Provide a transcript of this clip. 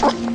Okay.